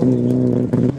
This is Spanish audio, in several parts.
No, no.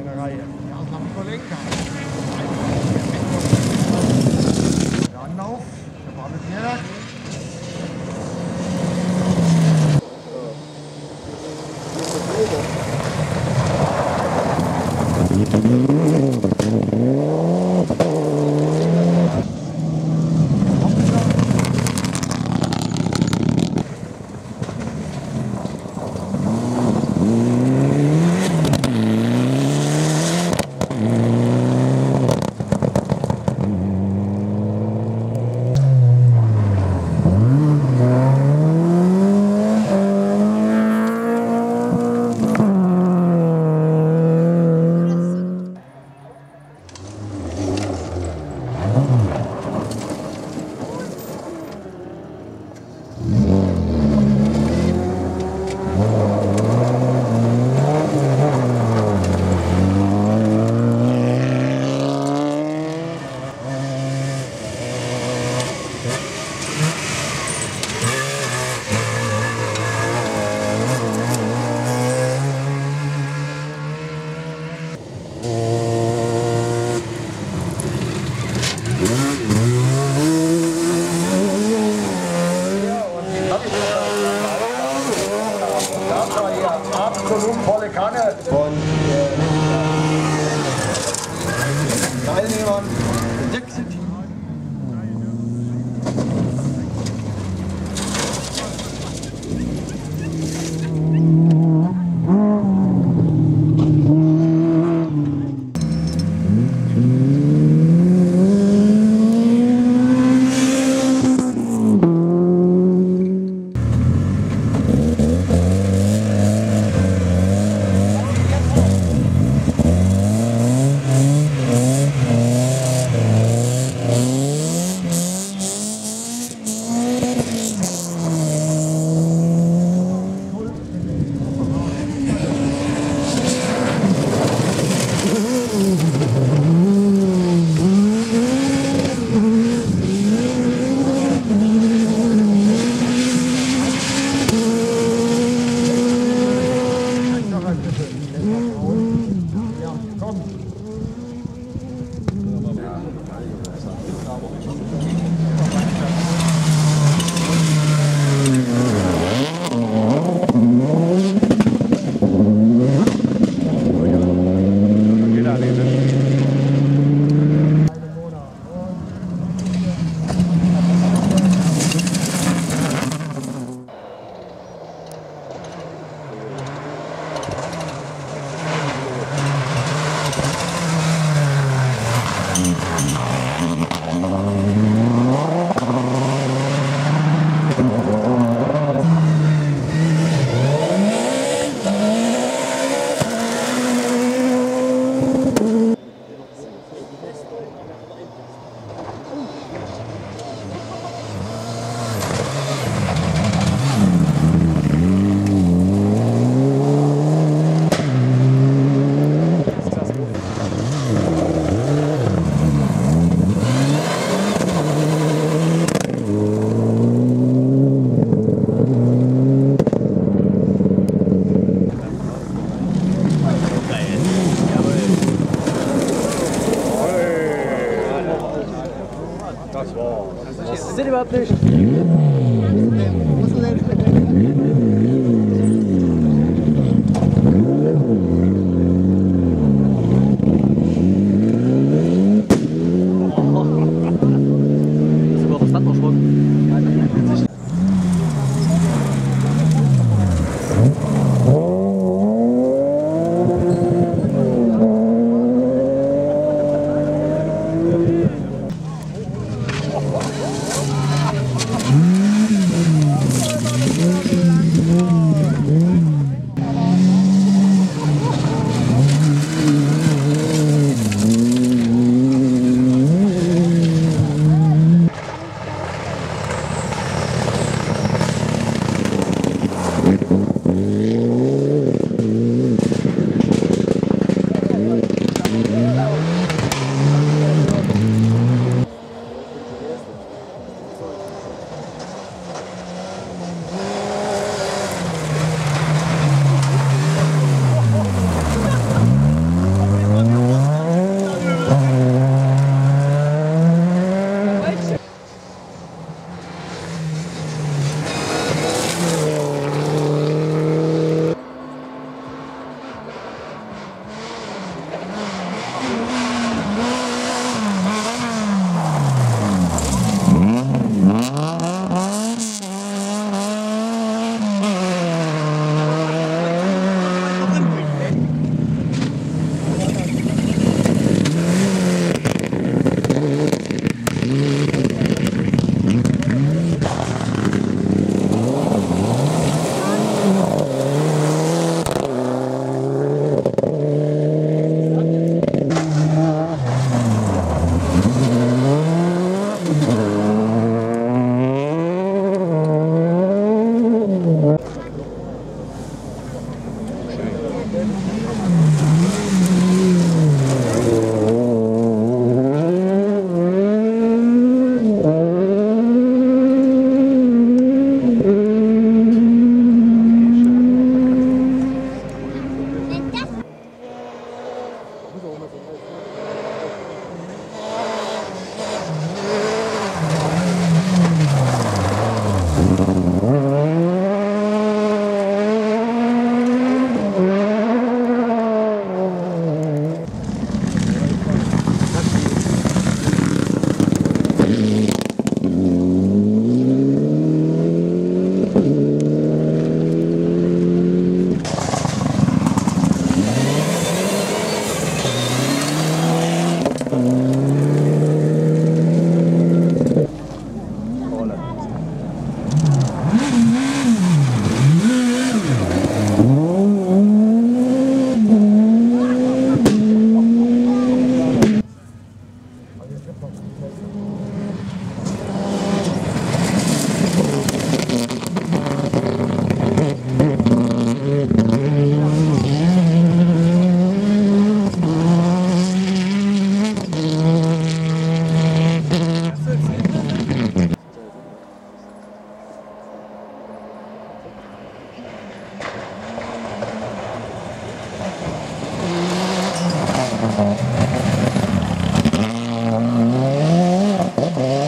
Mm-hmm.